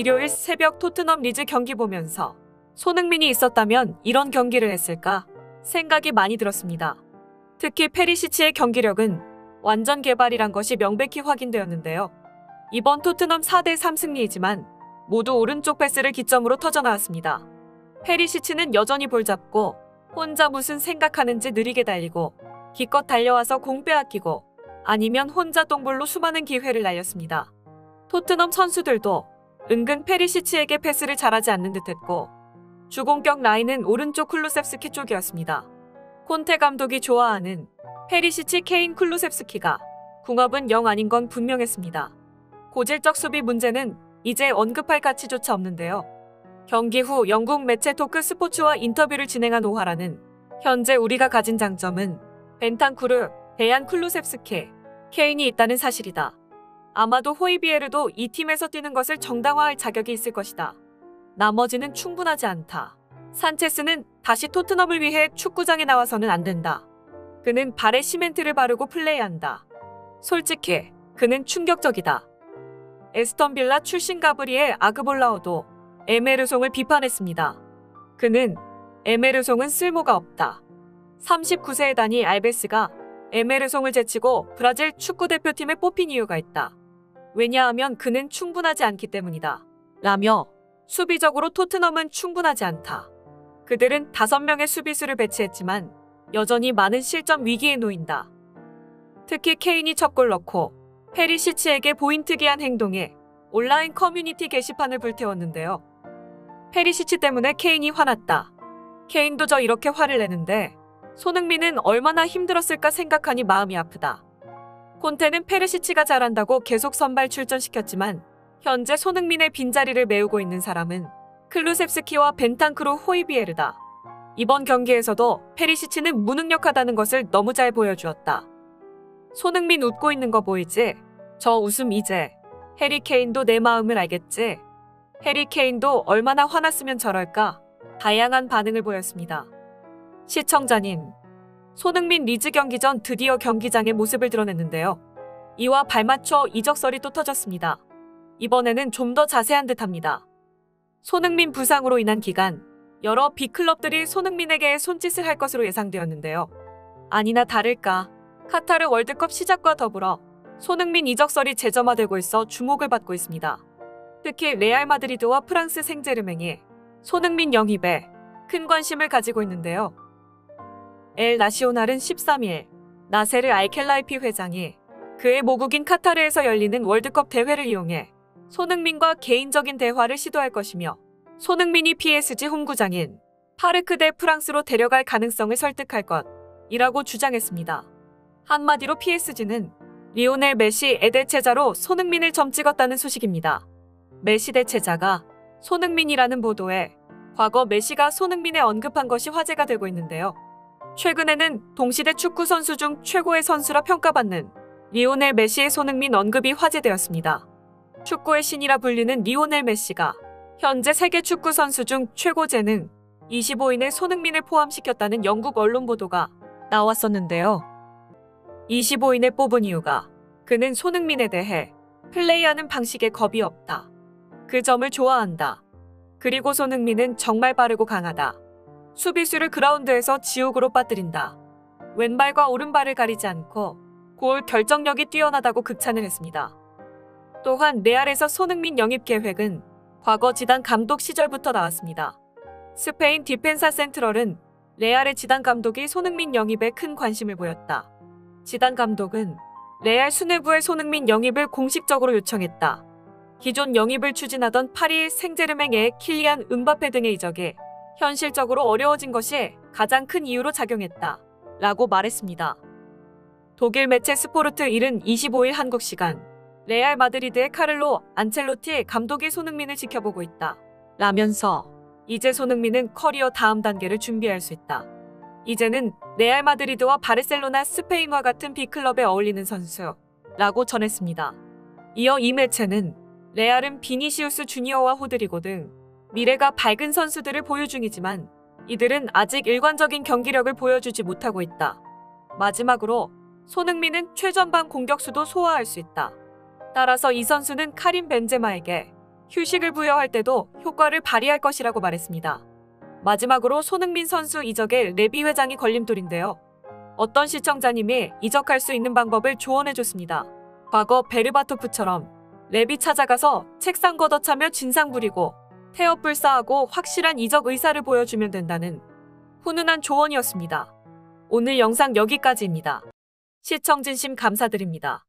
일요일 새벽 토트넘 리즈 경기 보면서 손흥민이 있었다면 이런 경기를 했을까 생각이 많이 들었습니다. 특히 페리시치의 경기력은 완전 개발이란 것이 명백히 확인되었는데요. 이번 토트넘 4대3 승리이지만 모두 오른쪽 패스를 기점으로 터져나왔습니다. 페리시치는 여전히 볼 잡고 혼자 무슨 생각하는지 느리게 달리고 기껏 달려와서 공 빼앗기고 아니면 혼자 똥볼로 수많은 기회를 날렸습니다. 토트넘 선수들도 은근 페리시치에게 패스를 잘하지 않는 듯했고 주공격 라인은 오른쪽 클루셉스키 쪽이었습니다. 콘테 감독이 좋아하는 페리시치 케인 클루셉스키가 궁합은 영 아닌 건 분명했습니다. 고질적 수비 문제는 이제 언급할 가치조차 없는데요. 경기 후 영국 매체 토크 스포츠와 인터뷰를 진행한 오하라는 현재 우리가 가진 장점은 벤탄쿠르, 대안 클루셉스키, 케인이 있다는 사실이다. 아마도 호이비에르도 이 팀에서 뛰는 것을 정당화할 자격이 있을 것이다. 나머지는 충분하지 않다. 산체스는 다시 토트넘을 위해 축구장에 나와서는 안 된다. 그는 발에 시멘트를 바르고 플레이한다. 솔직히 그는 충격적이다. 에스턴 빌라 출신 가브리의 아그볼라오도 에메르송을 비판했습니다. 그는 에메르송은 쓸모가 없다. 39세의 다니 알베스가 에메르송을 제치고 브라질 축구대표팀에 뽑힌 이유가 있다. 왜냐하면 그는 충분하지 않기 때문이다. 라며 수비적으로 토트넘은 충분하지 않다. 그들은 5명의 수비수를 배치했지만 여전히 많은 실점 위기에 놓인다. 특히 케인이 첫 골 넣고 페리시치에게 보인 특이한 행동에 온라인 커뮤니티 게시판을 불태웠는데요. 페리시치 때문에 케인이 화났다. 케인도 저 이렇게 화를 내는데 손흥민은 얼마나 힘들었을까 생각하니 마음이 아프다. 콘테는 페리시치가 잘한다고 계속 선발 출전시켰지만 현재 손흥민의 빈자리를 메우고 있는 사람은 쿨루셉스키와 벤탄크루 호이비에르다. 이번 경기에서도 페리시치는 무능력하다는 것을 너무 잘 보여주었다. 손흥민 웃고 있는 거 보이지? 저 웃음 이제. 해리 케인도 내 마음을 알겠지? 해리 케인도 얼마나 화났으면 저럴까? 다양한 반응을 보였습니다. 시청자님, 손흥민 리즈 경기 전 드디어 경기장의 모습을 드러냈는데요. 이와 발맞춰 이적설이 또 터졌습니다. 이번에는 좀 더 자세한 듯합니다. 손흥민 부상으로 인한 기간, 여러 빅클럽들이 손흥민에게 손짓을 할 것으로 예상되었는데요. 아니나 다를까, 카타르 월드컵 시작과 더불어 손흥민 이적설이 재점화되고 있어 주목을 받고 있습니다. 특히 레알 마드리드와 프랑스 생제르맹이 손흥민 영입에 큰 관심을 가지고 있는데요. 엘 나시오날은 13일 나세르 알켈라이피 회장이 그의 모국인 카타르에서 열리는 월드컵 대회를 이용해 손흥민과 개인적인 대화를 시도할 것이며 손흥민이 PSG 홈구장인 파르크 데 프랭스로 데려갈 가능성을 설득할 것이라고 주장했습니다. 한마디로 PSG는 리오넬 메시의 대체자로 손흥민을 점찍었다는 소식입니다. 메시 대체자가 손흥민이라는 보도에 과거 메시가 손흥민에 언급한 것이 화제가 되고 있는데요. 최근에는 동시대 축구 선수 중 최고의 선수라 평가받는 리오넬 메시의 손흥민 언급이 화제되었습니다. 축구의 신이라 불리는 리오넬 메시가 현재 세계 축구 선수 중 최고 재능 25인의 손흥민을 포함시켰다는 영국 언론 보도가 나왔었는데요. 25인에 뽑은 이유가 그는 손흥민에 대해 플레이하는 방식에 겁이 없다. 그 점을 좋아한다. 그리고 손흥민은 정말 빠르고 강하다. 수비수를 그라운드에서 지옥으로 빠뜨린다. 왼발과 오른발을 가리지 않고 골 결정력이 뛰어나다고 극찬을 했습니다. 또한 레알에서 손흥민 영입 계획은 과거 지단 감독 시절부터 나왔습니다. 스페인 디펜사 센트럴은 레알의 지단 감독이 손흥민 영입에 큰 관심을 보였다. 지단 감독은 레알 수뇌부의 손흥민 영입을 공식적으로 요청했다. 기존 영입을 추진하던 파리 생제르맹의 킬리안 은바페 등의 이적에 현실적으로 어려워진 것이 가장 큰 이유로 작용했다. 라고 말했습니다. 독일 매체 스포르트 1은 25일 한국 시간 레알 마드리드의 카를로 안첼로티 감독이 손흥민을 지켜보고 있다. 라면서 이제 손흥민은 커리어 다음 단계를 준비할 수 있다. 이제는 레알 마드리드와 바르셀로나 스페인과 같은 빅클럽에 어울리는 선수 라고 전했습니다. 이어 이 매체는 레알은 비니시우스 주니어와 호드리고 등 미래가 밝은 선수들을 보유 중이지만 이들은 아직 일관적인 경기력을 보여주지 못하고 있다. 마지막으로 손흥민은 최전방 공격수도 소화할 수 있다. 따라서 이 선수는 카린 벤제마에게 휴식을 부여할 때도 효과를 발휘할 것이라고 말했습니다. 마지막으로 손흥민 선수 이적에 레비 회장이 걸림돌인데요. 어떤 시청자님이 이적할 수 있는 방법을 조언해줬습니다. 과거 베르바토프처럼 레비 찾아가서 책상 걷어차며 진상 부리고 태엽 불사하고 확실한 이적 의사를 보여주면 된다는 훈훈한 조언이었습니다. 오늘 영상 여기까지입니다. 시청 진심 감사드립니다.